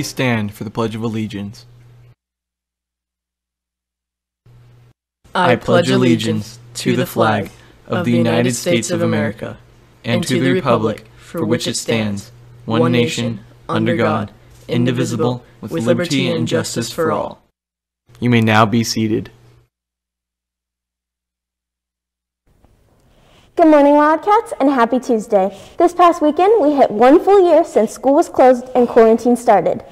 Please stand for the Pledge of Allegiance. I pledge allegiance to the flag of the United States of America and to the republic for which it stands, one nation, under God, indivisible, with liberty and justice for all. You may now be seated. Good morning, Wildcats, and happy Tuesday. This past weekend, we hit one full year since school was closed and quarantine started.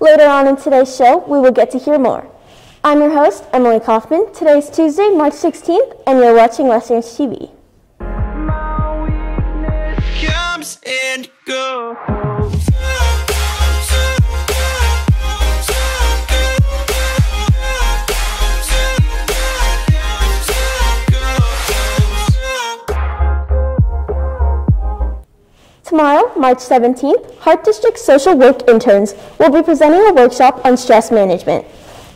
Later on in today's show, we will get to hear more. I'm your host, Emily Kaufman. Today's Tuesday, March 16th, and you're watching West Ranch TV. March 17th, Hart District social work interns will be presenting a workshop on stress management.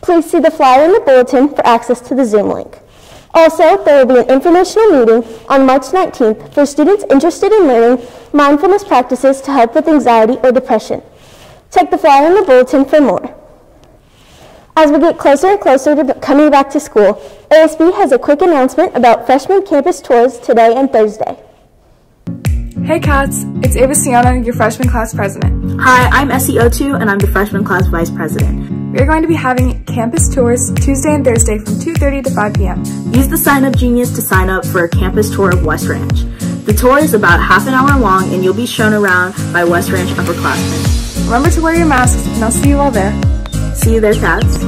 Please see the flyer in the bulletin for access to the Zoom link. Also, there will be an informational meeting on March 19th for students interested in learning mindfulness practices to help with anxiety or depression. Check the flyer in the bulletin for more. As we get closer and closer to coming back to school, ASB has a quick announcement about freshman campus tours today and Thursday. Hey Cats, it's Ava Siona, your freshman class president. Hi, I'm SEO2 and I'm the freshman class vice president. We're going to be having campus tours Tuesday and Thursday from 2.30 to 5 p.m. Use the sign up genius to sign up for a campus tour of West Ranch. The tour is about half an hour long, and you'll be shown around by West Ranch upperclassmen. Remember to wear your masks, and I'll see you all there. See you there, Cats.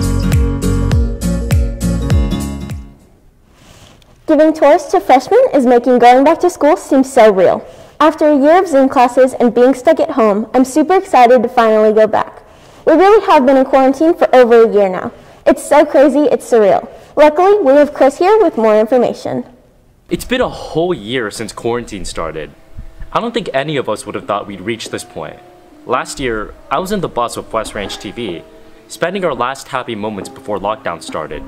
Giving tours to freshmen is making going back to school seem so real. After a year of Zoom classes and being stuck at home, I'm super excited to finally go back. We really have been in quarantine for over a year now. It's so crazy, it's surreal. Luckily, we have Chris here with more information. It's been a whole year since quarantine started. I don't think any of us would have thought we'd reach this point. Last year, I was in the bus with West Ranch TV, spending our last happy moments before lockdown started.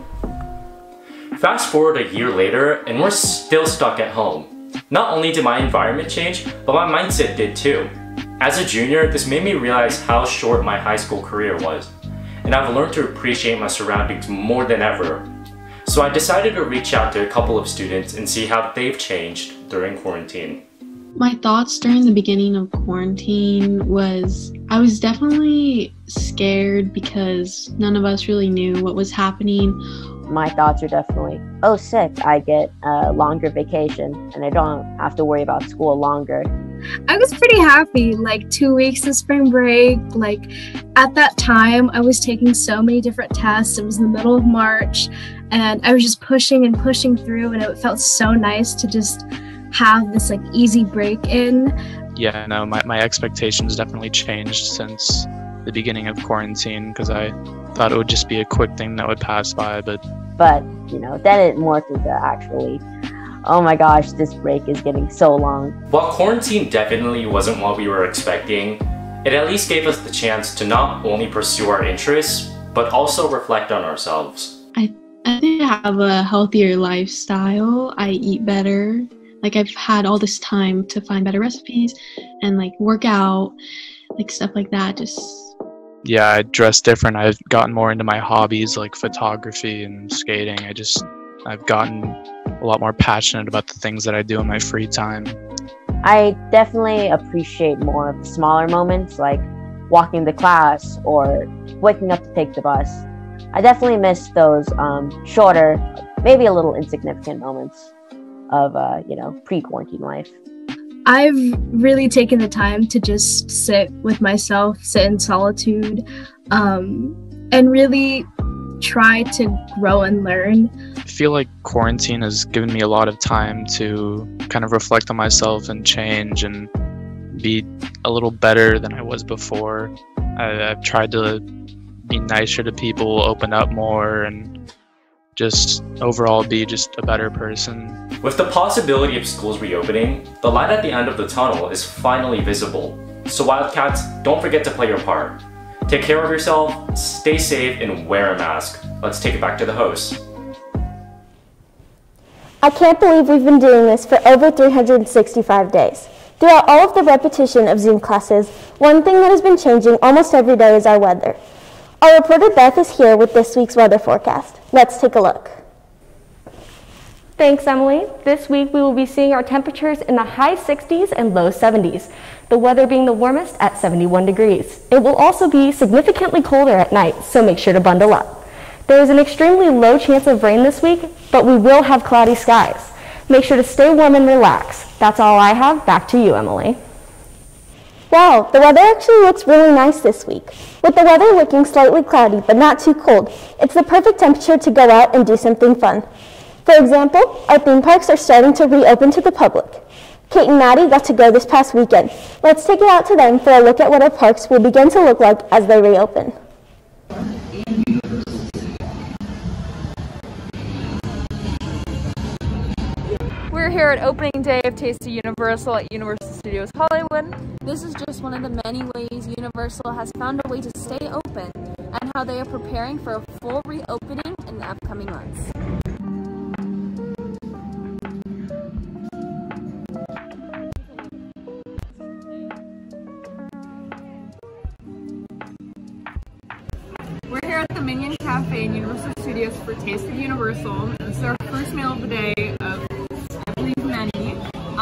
Fast forward a year later, and we're still stuck at home. Not only did my environment change, but my mindset did too. As a junior, this made me realize how short my high school career was, and I've learned to appreciate my surroundings more than ever. So I decided to reach out to a couple of students and see how they've changed during quarantine. My thoughts during the beginning of quarantine was I was definitely scared because none of us really knew what was happening. My thoughts are definitely, oh, sick, I get a longer vacation and I don't have to worry about school longer. I was pretty happy, like two weeks of spring break. Like at that time, I was taking so many different tests. It was in the middle of March, and I was just pushing and pushing through, and it felt so nice to just have this like easy break in. Yeah, no, my, my expectations definitely changed since the beginning of quarantine because I thought it would just be a quick thing that would pass by, but But, you know, then it morphed into actually, oh my gosh, this break is getting so long. While quarantine definitely wasn't what we were expecting, it at least gave us the chance to not only pursue our interests, but also reflect on ourselves. I, I think I have a healthier lifestyle. I eat better. Like I've had all this time to find better recipes and like work out, like stuff like that. Just yeah, I dress different. I've gotten more into my hobbies like photography and skating. I just, I've gotten a lot more passionate about the things that I do in my free time. I definitely appreciate more of the smaller moments like walking to class or waking up to take the bus. I definitely miss those um, shorter, maybe a little insignificant moments of, uh, you know, pre quarantine life. I've really taken the time to just sit with myself, sit in solitude, um, and really try to grow and learn. I feel like quarantine has given me a lot of time to kind of reflect on myself and change and be a little better than I was before. I, I've tried to be nicer to people, open up more, and just overall be just a better person. With the possibility of schools reopening, the light at the end of the tunnel is finally visible. So Wildcats, don't forget to play your part. Take care of yourself, stay safe, and wear a mask. Let's take it back to the host. I can't believe we've been doing this for over 365 days. Throughout all of the repetition of Zoom classes, one thing that has been changing almost every day is our weather. Our reporter Beth is here with this week's weather forecast. Let's take a look. Thanks, Emily. This week we will be seeing our temperatures in the high 60s and low 70s, the weather being the warmest at 71 degrees. It will also be significantly colder at night, so make sure to bundle up. There is an extremely low chance of rain this week, but we will have cloudy skies. Make sure to stay warm and relax. That's all I have. Back to you, Emily. Wow, the weather actually looks really nice this week. With the weather looking slightly cloudy but not too cold, it's the perfect temperature to go out and do something fun. For example, our theme parks are starting to reopen to the public. Kate and Maddie got to go this past weekend. Let's take it out to them for a look at what our parks will begin to look like as they reopen. We're here at opening day of Taste of Universal at Universal Studios Hollywood. This is just one of the many ways Universal has found a way to stay open and how they are preparing for a full reopening in the upcoming months. We're here at the Minion Cafe in Universal Studios for Taste of Universal. This is our first meal of the day of, I believe, many.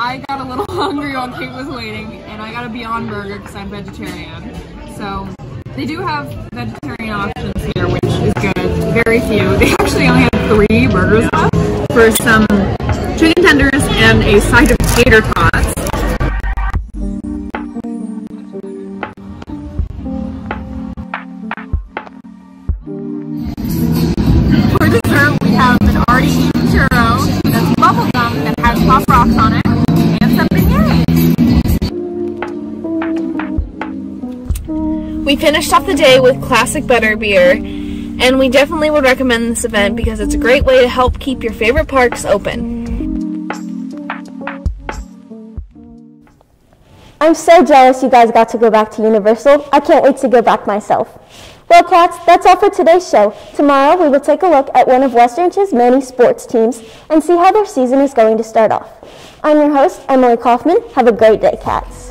I got a little hungry while Kate was waiting, and I got a Beyond Burger because I'm vegetarian. So they do have vegetarian options here, which is good. Very few. They actually only have three burgers left for some chicken tenders and a side of tater tots. Finished off the day with classic butter beer, and we definitely would recommend this event because it's a great way to help keep your favorite parks open. I'm so jealous you guys got to go back to Universal. I can't wait to go back myself. Well, cats, that's all for today's show. Tomorrow we will take a look at one of West Ranch's many sports teams and see how their season is going to start off. I'm your host, Emily Kaufman. Have a great day, cats.